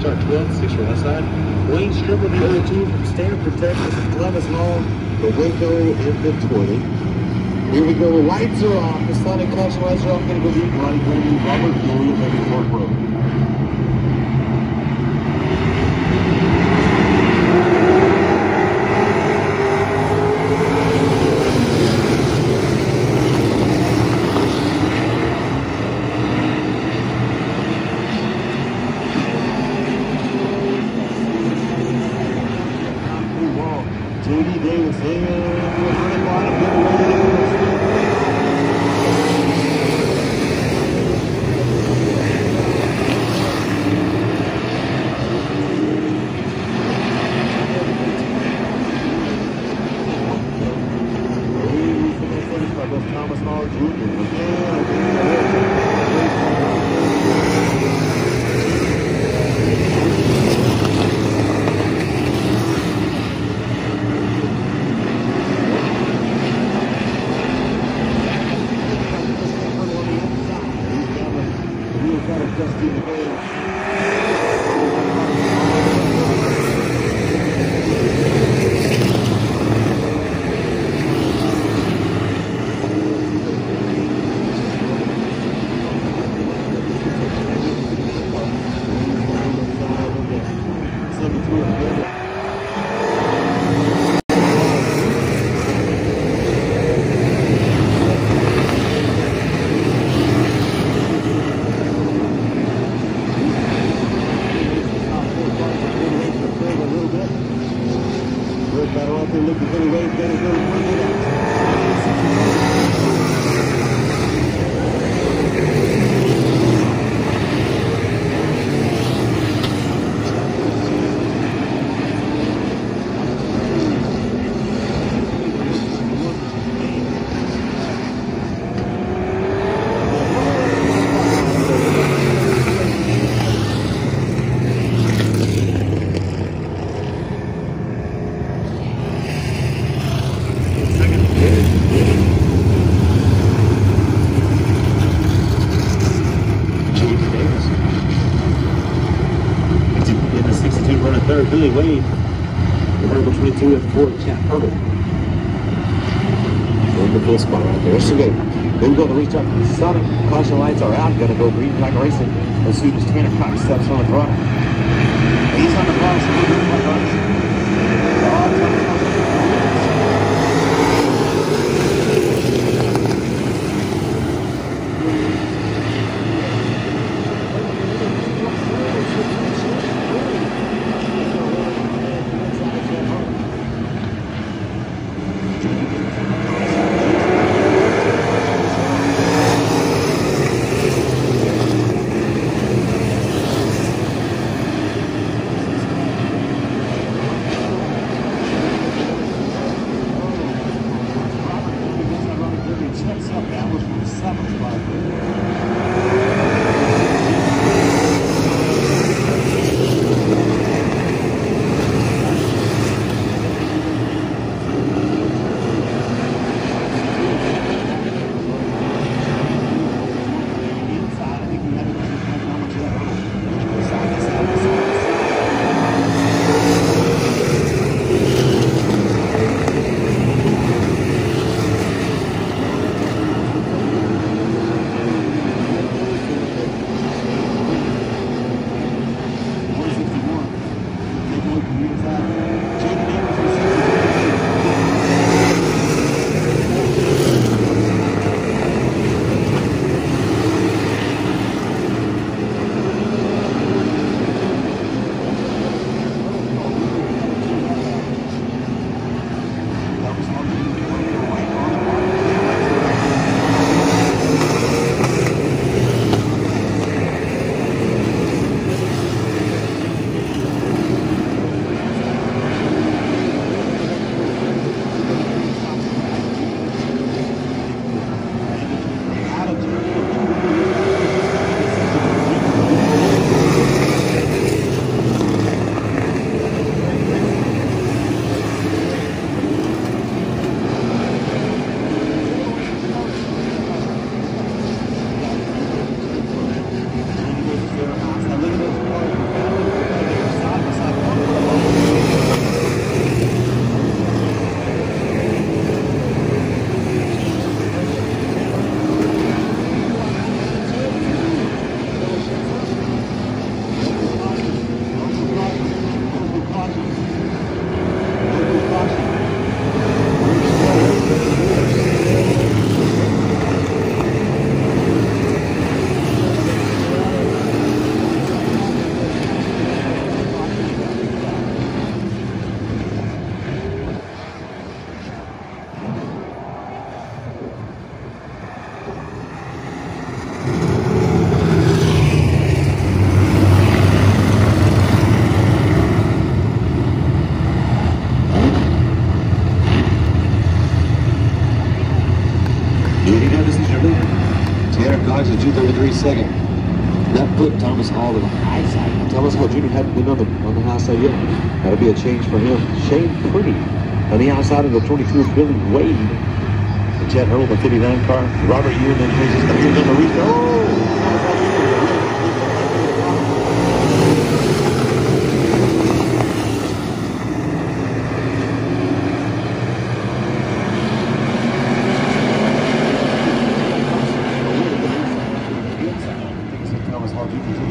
start 12, 6 from west side. Wayne Stripper, the other two from Stamford, Texas, and Columbus Long, the Waco M20. Here we go, lights are off, the Sonic caution lights are off, gonna go deep right, Robert Gilliam, Brasil. Off there looking for the wave, better go bring it up. J.D. Davis. In the 62 running third, Billy Wade. The number 22 at Ford Cat Purple. In the spot right there. So good. Then we go to reach restart. Sonic caution lights are out. Gonna go green flag racing as soon as Tanner Cox steps on the throttle. He's on the throttle. Leading no decision leader. Tanner Cox is 233 second. That put Thomas Hall to the high side. Now, Thomas Hall Jr. hadn't been on the, on the high side yet. That'll be a change for him. Shane Pretty on the outside of the 22 Billy Wade. And Chad Hurl, the 59 car. Robert Ewan then faces the field number. Oh! Thank you.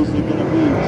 Lúcia Carabinho.